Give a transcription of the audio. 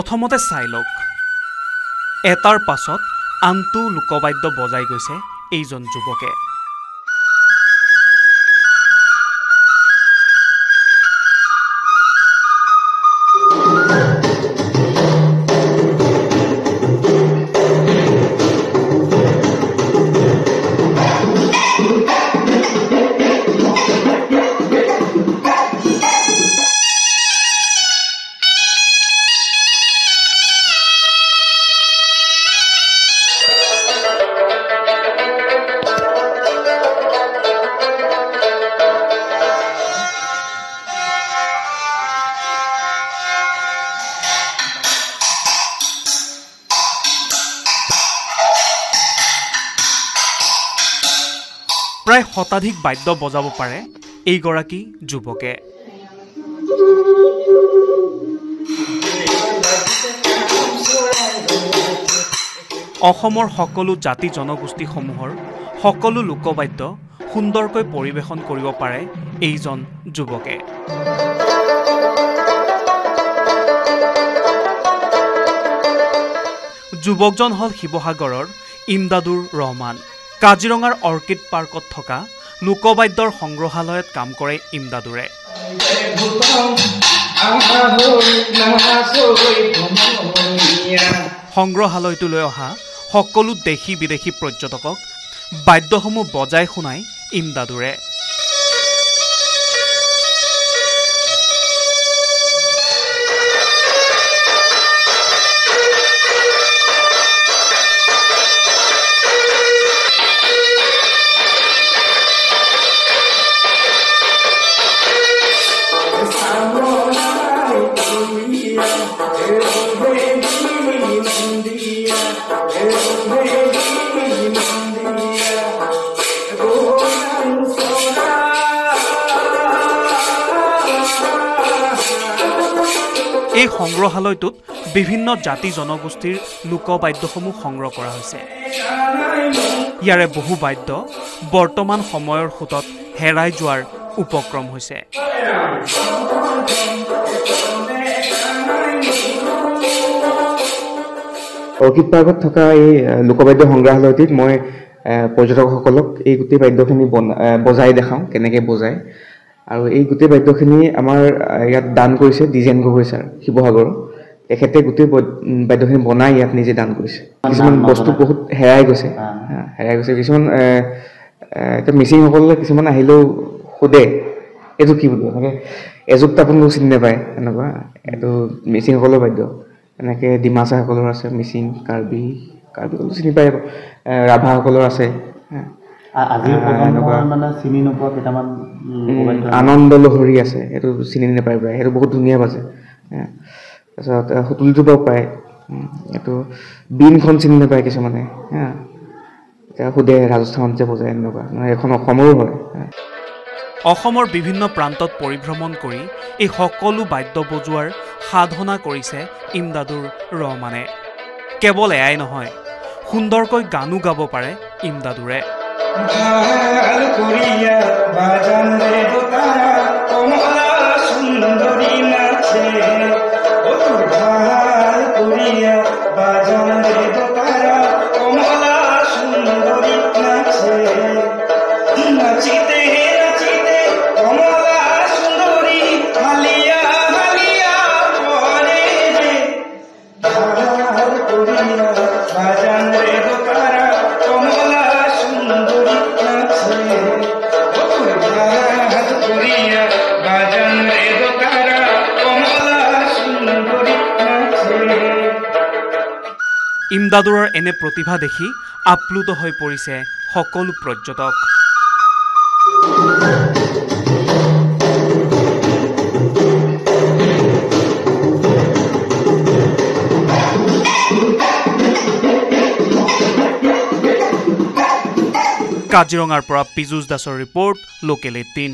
প্ৰথমতে চাই লওক। এটাৰ পাছত আনটো লোকবাদ্য বজাই গৈছে এইজন যুৱকে। প্ৰায় শতাধিক বাদ্য বজাব পাৰে এইগৰাকী যুৱকে। অসমৰ সকলো জাতি জনগোষ্ঠীসমূহৰ সকলো লোকবাদ্য সুন্দৰকৈ পৰিৱেশন কৰিব পাৰে এইজন যুৱকে। যুৱকজন হ'ল শিৱসাগৰৰ ইমদাদুৰ ৰহমান। কাজিৰঙাৰ অৰ্কিড পাৰ্কত থকা লোকবাদ্যৰ সংগ্ৰহালয়ত কাম কৰে ইমদাদুৰে। সংগ্ৰহালয়টোলৈ অহা সকলো দেশী বিদেশী পৰ্যটকক বাদ্যসমূহ বজাই শুনাই ইমদাদুৰে। এই সংগ্ৰহালয়টোত বিভিন্ন জাতি জনগোষ্ঠীৰ লোকবাদ্যসমূহ সংগ্ৰহ কৰা হৈছে। ইয়াৰে বহু বাদ্য বৰ্তমান সময়ৰ সোঁতত হেৰাই যোৱাৰ উপক্ৰম হৈছে। অৰ্কিড পাৰ্কত থকা এই লোকবাদ্য সংগ্ৰহালয়টিত মই পৰ্যটকসকলক এই গোটেই বাদ্যখিনি বনা বজাই দেখাওঁ কেনেকৈ বজায়। আৰু এই গোটেই বাদ্যখিনি আমাৰ ইয়াত দান কৰিছে দ্বিজেন গগৈ ছাৰ শিৱসাগৰৰ। তেখেতে গোটেই বাদ্যখিনি বনাই ইয়াত নিজে দান কৰিছে। কিছুমান বস্তু বহুত হেৰাই গৈছে। হেৰাই গৈছে। কিছুমান এতিয়া মিচিংসকলে কিছুমান আহিলেও সোধে এইটো কি বুলি? এনেকৈ এজোপ আপোনালোক চিনি নাপায়? এনেকুৱা। এইটো মিচিংসকলৰ বাদ্য। এনেকৈ ডিমাচাসকলৰ আছে মিচিং কাৰ্বি কাৰ্বিসকলো চিনি পায়। ৰাভাসকলৰ আছে আজিৰ প্ৰজন্মৰ মানে চিনি নোপোৱা কেইটামান আনন্দ লহৰী আছে সেইটো চিনি নাপায় প্ৰায় সেইটো বহুত ধুনীয়া বাজে। তাৰপিছত বাৰু পায় এইটো বিনখন চিনি নাপায় কিছুমানে হা এতিয়া সোধে ৰাজস্থানত যে বজায় এনেকুৱা এখন অসমৰো হয়। অসমৰ বিভিন্ন প্ৰান্তত পৰিভ্ৰমণ কৰি এই সকলো বাদ্য বজোৱাৰ সাধনা কৰিছে ইমদাদুৰ ৰহমানে কেৱল এয়াই নহয় সুন্দৰকৈ গানো গাব পাৰে ইমদাদুৰে محاها على ইমদাদুৰৰ এনে প্ৰতিভা দেখি আপ্লুত হৈ পৰিছে সকলো পৰ্যটক। কাজিৰঙাৰ পৰা পীযুষ দাসৰ ৰিপৰ্ট লোকেল এইটিন